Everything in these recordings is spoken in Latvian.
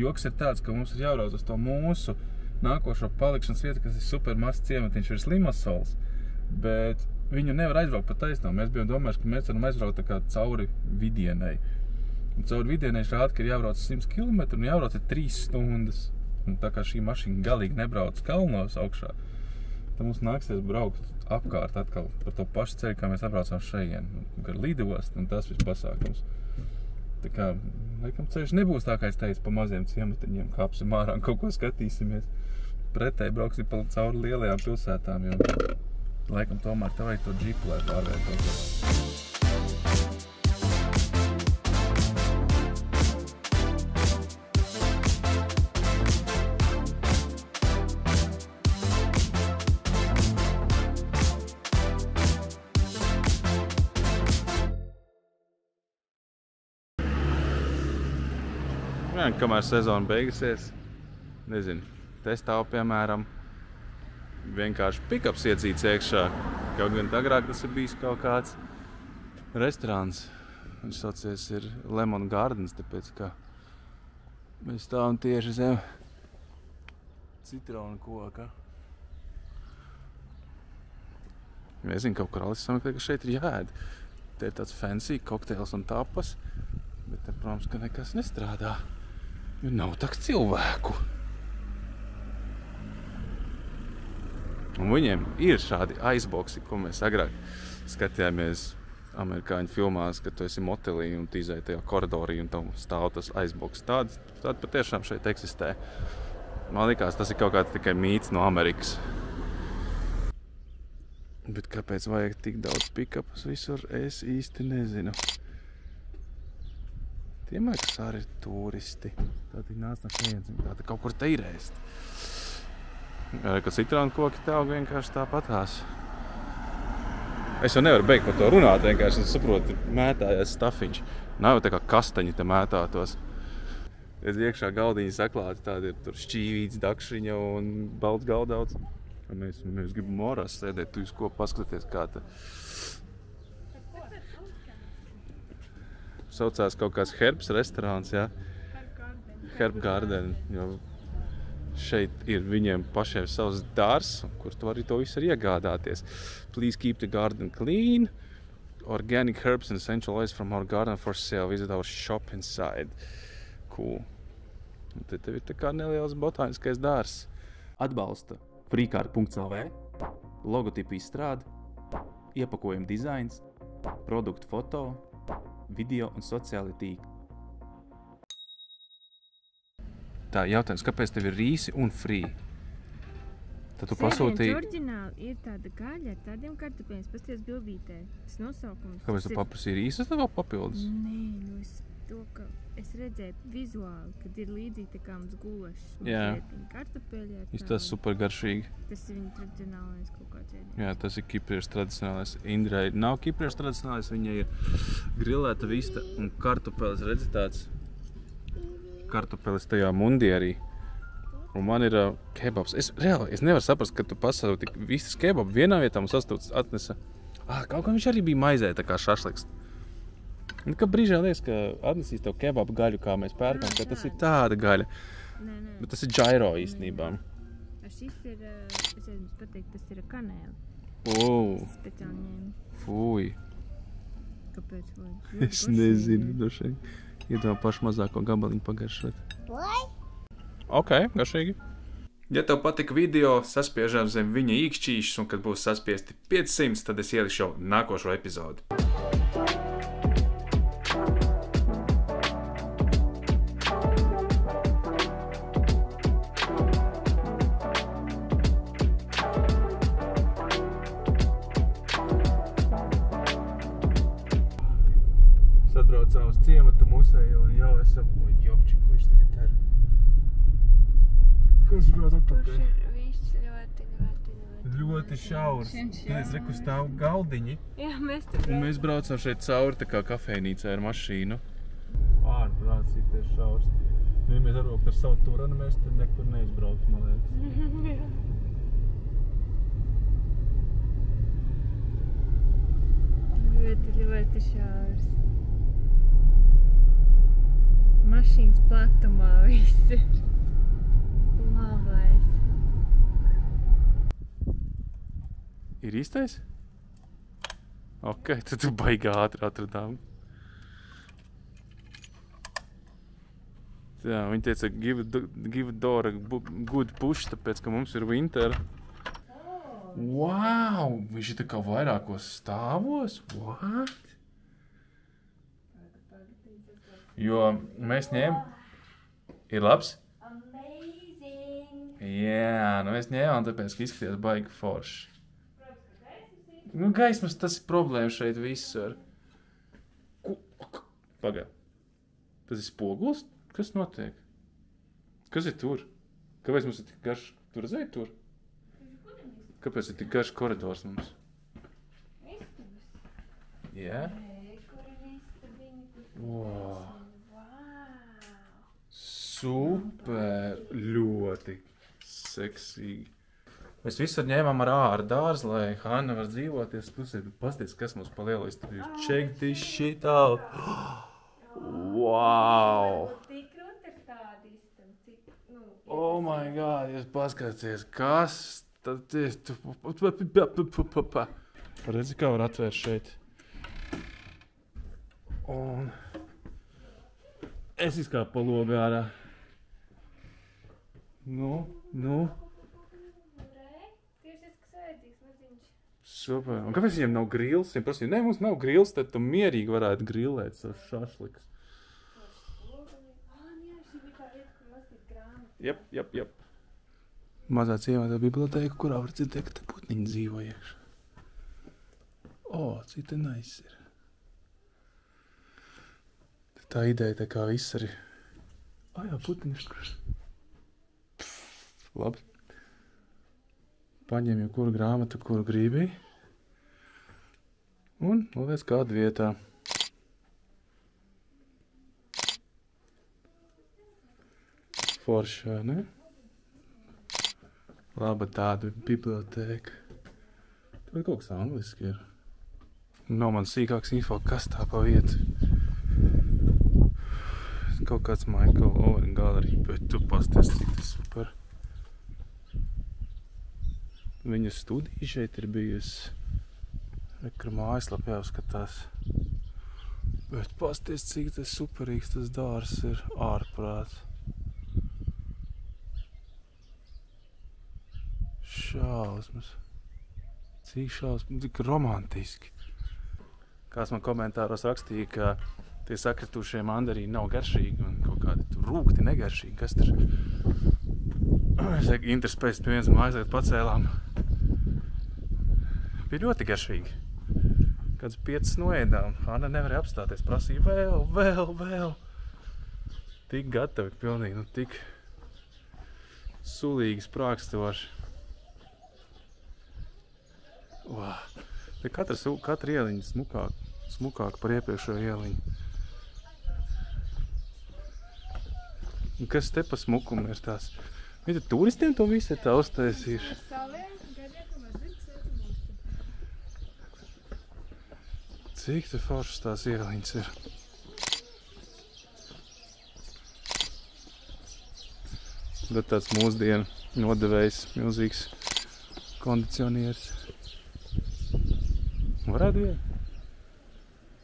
joks ir tāds, ka mums ir jābrauc uz to mūsu nākošo palikšanas vietu, kas ir super mazs ciematiņš virs Limasols. Bet viņu nevar aizbraukt pa taisnām. Mēs bijām domājuši, ka mēs varam aizbraukt tā kā cauri vidienai. Un cauri vidienai rāda, ka ir jābrauc 100 km un jābrauc ir 3 stundas. Un tā kā šī mašīna galīgi nebrauc kalnos augšā, tad mums nāksies braukt apkārt atkal par to pašu ceļu, kā mēs atbraucām šeit, gar lidostu, un tas viss pasākums. Tā kā, laikam, ceļš nebūs tā, kā es teicu, pa maziem ciematiņiem, kāpsim ārā un kaut ko skatīsimies. Pretēji brauksim pa cauri lielajām pilsētām, jo laikam tomēr tev vajag to džipu, lai pārvietotos. Jā, kamēr sezona beigusies, nezinu, testāvu piemēram, vienkārši pikaps iedzīts iekšā. Kaut gan agrāk tas ir bijis kaut kāds restorāns. Viņš saucies ir Lemon Gardens, tāpēc ka mēs stāvam tieši zem citronu koka. Nezinu, kaut kur Alice sameklē, ka šeit ir jāēd. Te ir tāds fancy kokteils un tapas, bet te, protams, ka nekas nestrādā. Jo nav tāds cilvēku. Un viņiem ir šādi aizboksi, ko mēs agrāk skatījāmies amerikāņu filmās, kad tu esi motelī un tīzēji tajā koridorī un tev stāv tas aizboks. Tāda, tāda patiešām šeit eksistē. Man liekas, tas ir kaut kāds tikai mīts no Amerikas. Bet kāpēc vajag tik daudz pick-upus visur, es īsti nezinu. Tie arī ir turisti. Tā tik nāc no šejienes, viņi tā kaut kur te ir ēst. Ka citronu koki tev vienkārši tāpatās. Es jau nevaru beigt par to runāt, vienkārši es saprotu, mētājies stafiņš. Nav jau tā kā kastaņi te mētātos. Es iekšā galdiņi saklāti, tādi ir tur šķīvīts, dakšiņa un balts galdauts. Mēs, mēs gribam morās sēdēt, tu jūs kopā paskaties, kā te. Saucās kaut kāds herbs restorāns, jā. Herb Garden, jo šeit ir viņiem pašiem savs dārs, kur tu arī to visu var iegādāties. Please keep the garden clean. Organic herbs and essential oils from our garden for sale. Visit our shop inside. Cool. Un te tev ir tā kā neliels botāniskais dārs. Atbalsta freekārt.lv, logotipu izstrāde, iepakojuma dizains, produktu foto, video un sociāli tīkli. Tā jautājums, kāpēc tev ir rīsi un frī? Tad tu pasūtīji, oriģināli ir tāda gaļa ar tādiem kartupeļiem, pasties bildītē. Tas nosaukums. kāpēc tu ir- paprasīji rīsas tev papildus? Nē, nu es to, ka es redzēju vizuāli, kad ir līdzīgi tā kā mums gulašs. Jā. Kartupeļi tādu- super garšīgi. Tas ir viņa tradicionālais kaut kāds ēdiens. Jā, tas ir kipriešu tradicionālais. Indrai nav kipriešu tradicionālais, viņa ir grilēta vista un kartupelis. Redzi tāds kartupelis tajā mundierī. Un man ir uh, kebabs. Es reāli es nevaru saprast, ka tu pasūti visas kebabu vienā vietā un sastūts atnesa. Ah, kaut kā viņš arī bija maizē, tā kā šašliks. Un kā brīžā liekas, ka atnesīs tev kebabu gaļu, kā mēs pērkam, ka tas ir tāda gaļa. Nē, nē. Bet tas ir gyro īstenībā. Šis ir, es jums pateikt, tas ir kanēli. Ugh, Speciāli ņēmu. fui. Kāpēc? Vai? Es nezinu, vien. Iedomā pašu mazāko gabaliņu pagaršot. Ok, garšīgi. Ja tev patika video, saspiežam zem viņa īkšķīšas, un kad būs saspiesti 500, tad es ielikšu jau nākošo epizodi. Ciematu musēju un jau esam, oi, jopči, ko viņš tagad ir? Kas brauc Kurš atpakaļ? ir viss ļoti, ļoti, ļoti. Ļoti šaurs. Pēc reku stāv galdiņi. Jā, mēs tur Un mēs braucam šeit cauri tā kā kafejnīcā ar mašīnu. Ārprāts, cik tas šaurs. Nu, ja mēs varbūt ar savu turanu, mēs tad nekur neizbraukt, man liekas. ļoti, ļoti šaurs mašīnas platumā viss ir. Labais. Ir īstais? Ok, tad tu baigā ātri atradām. Tā, viņi teica, give, give Dora good push, tāpēc, ka mums ir winter. Oh. Wow! Viņš ir tā kā vairākos stāvos? What? Jo mēs ņēmām. Ir labs? Jā, nu mēs ņēmām, tāpēc, ka izskatījās baigi forši. Nu, gaismas tas ir problēma šeit visur. Pagaid. Tas ir spogulis? Kas notiek? Kas ir tur? Kāpēc mums ir tik garš? Tur redzēji tur? Kāpēc ir tik garš koridors mums? Jā? Wow. Super! Ļoti seksīgi. Mēs visur ņēmām ar ārā dārzu, lai Hanna var dzīvoties. Plus, pasties, kas mums pa lielu izturīju. Check this shit out! Wow! Nu, Oh my god, jūs paskatieties, kas tad ir. Redzi, kā var atvērt šeit. Un es izkāpu pa logu ārā. Nu, nu, super. Un kāpēc viņiem nav grils? Viņiem prasīja, nē, mums nav grils, tad tu mierīgi varētu grillēt savus grāmatu. Jep, jep, jep. Mazā ciemata biblioteka, kurā var dzirdēt, ka putniņi dzīvo iekšā. O, cik te nais ir. Tā ideja tā kā viss arī. Ah, jā, putniņš kurš. Labi. Paņem jau kuru grāmatu, kuru gribi. Un noliec kādu vietā. Forši, vai ne? Laba tāda biblioteka. Tur kaut kas angliski ir. Nav man sīkāks info, kas tā pa vietu. Kaut kāds Michael Owen galerija, bet tu pasties, cik tas super. Viņa studija šeit ir bijusi. Rekra mājaslapā jāskatās. Bet pasties, cik tas superīgs tas dārs ir ārprāts. Šausmas. Cik šausmas, tik romantiski. Kāds man komentāros rakstīja, ka tie sakritušie mandarīni nav garšīgi un kaut kādi tur rūkti negaršīgi. Kas tur? Es teiktu, interspējas pie vienas mājas pacēlām. Bija ļoti garšīgi. Kāds piecas noēdām. Hanna nevarēja apstāties. Prasīja vēl, vēl, vēl. Tik gatavi, pilnīgi, nu tik sulīgi sprākstoši. Wow. Katra, katra ieliņa smukāk, smukāk par iepriekšējo ieliņu. Un kas te pa smukumu ir tās? Viņi turistiem to visu ir tā uztaisījuši. Cik te foršas tās ieliņas ir? Bet tāds mūsdienu nodevējs, milzīgs kondicionieris. Varētu vien.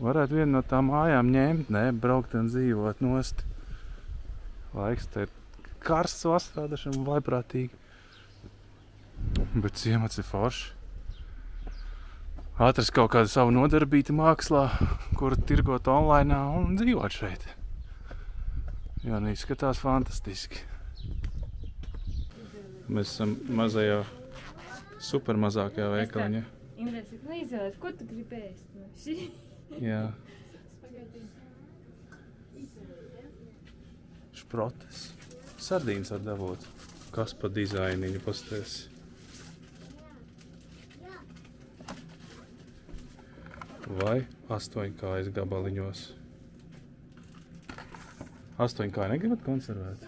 Varētu vienu no tām mājām ņemt, ne, braukt un dzīvot nost. Laiks te ir karsts vasarā, dažam vaiprātīgi. Bet ciemats ir foršs. Atrast kaut kādu savu nodarbību mākslā, kuru tirgot online un dzīvot šeit. Jā, nu izskatās fantastiski. Mēs esam mazajā, supermazākajā veikaliņā. Indrēs, nu izvēlies, ko tu gribi ēst? No šī? Jā, šprotes. Sardīnas var dabūt. Kas pa dizainiņu pasties? Vai astoņkājas gabaliņos? Astoņkāja negribat konservēt?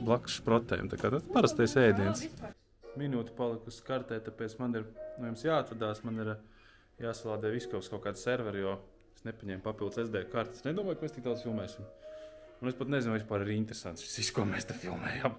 Blakus šprotēm, tā kā tas parastais ēdiens. Minūte palikusi kartē, tāpēc man ir no jums jāatvadās. Man ir ā, jāsalādē viss kaut, kāds serveri, jo es nepaņēmu papildus SD kartes. Nedomāju, ka mēs tik daudz filmēsim. Un es pat nezinu, vispār ir interesants šis, ko mēs te filmējam.